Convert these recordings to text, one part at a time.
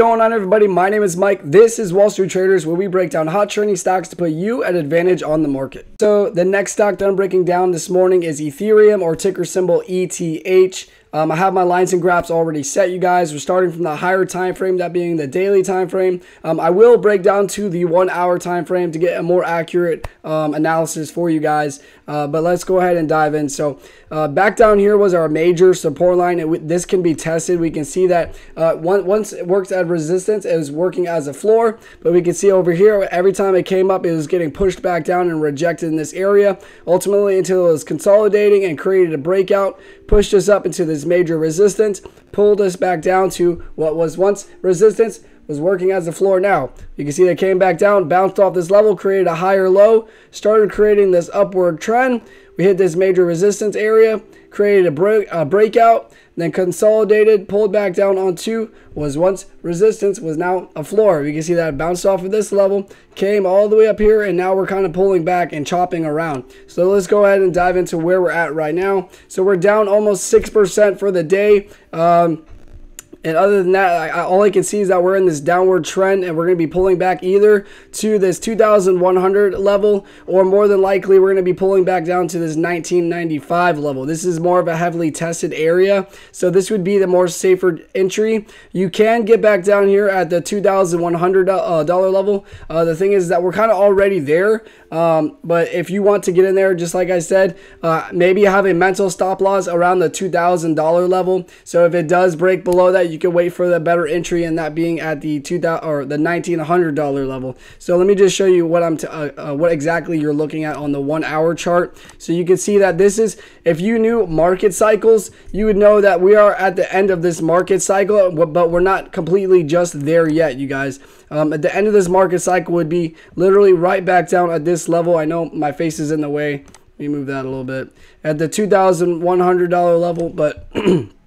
going on everybody? My name is mike. This is wall street traders where we break down hot trending stocks to put you at advantage on the market. So the next stock that i'm breaking down this morning is ethereum or ticker symbol eth um, I have my lines and graphs already set, you guys. We're starting from the higher time frame, that being the daily time frame. Um, I will break down to the one hour time frame to get a more accurate um, analysis for you guys. Uh, but let's go ahead and dive in. So uh, back down here was our major support line. It, this can be tested. We can see that uh, one, once it works at resistance, it was working as a floor. But we can see over here, every time it came up, it was getting pushed back down and rejected in this area. Ultimately, until it was consolidating and created a breakout, pushed us up into this major resistance, pulled us back down to what was once resistance, was working as a floor now. You can see they came back down, bounced off this level, created a higher low, started creating this upward trend. We hit this major resistance area, created a, break, a breakout, then consolidated, pulled back down onto was once resistance, was now a floor. You can see that bounced off of this level, came all the way up here, and now we're kind of pulling back and chopping around. So let's go ahead and dive into where we're at right now. So we're down almost 6% for the day. Um, and other than that, I, all I can see is that we're in this downward trend and we're going to be pulling back either to this 2,100 level or more than likely we're going to be pulling back down to this 1995 level. This is more of a heavily tested area. So this would be the more safer entry. You can get back down here at the $2,100 uh, level. Uh, the thing is that we're kind of already there. Um, but if you want to get in there, just like I said, uh, maybe have a mental stop loss around the $2,000 level. So if it does break below that, you can wait for the better entry and that being at the two thousand or the nineteen hundred dollar level. So let me just show you what I'm uh, uh, what exactly you're looking at on the one hour chart. So you can see that this is if you knew market cycles, you would know that we are at the end of this market cycle, but we're not completely just there yet, you guys. Um, at the end of this market cycle would be literally right back down at this level. I know my face is in the way. Let me move that a little bit. At the $2,100 level, but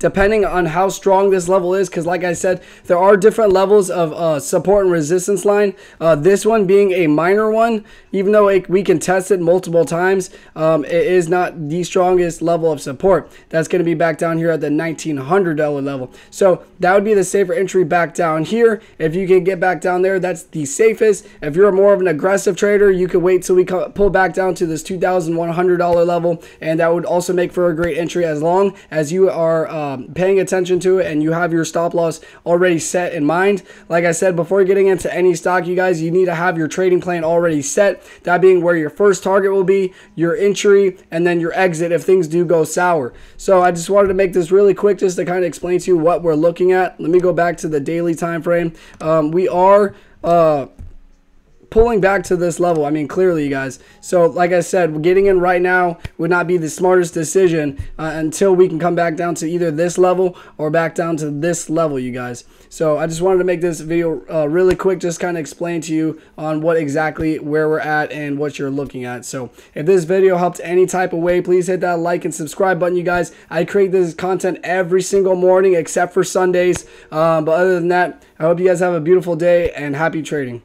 depending on how strong this level is because like i said there are different levels of uh, support and resistance line. Uh, this one being a minor one even though it, we can test it multiple times um, it is not the strongest level of support. That's going to be back down here at the $1900 level. So that would be the safer entry back down here. If you can get back down there that's the safest. If you're more of an aggressive trader you could wait till we pull back down to this $2100 level and that would also make for a great entry as long as you are uh, um, paying attention to it and you have your stop loss already set in mind. Like I said, before getting into any stock, you guys, you need to have your trading plan already set. That being where your first target will be, your entry, and then your exit if things do go sour. So I just wanted to make this really quick just to kind of explain to you what we're looking at. Let me go back to the daily time frame. Um, we are uh, pulling back to this level. I mean, clearly, you guys. So, like I said, getting in right now would not be the smartest decision uh, until we can come back down to either this level or back down to this level, you guys. So, I just wanted to make this video uh, really quick, just kind of explain to you on what exactly where we're at and what you're looking at. So, if this video helped any type of way, please hit that like and subscribe button, you guys. I create this content every single morning except for Sundays. Um, but other than that, I hope you guys have a beautiful day and happy trading.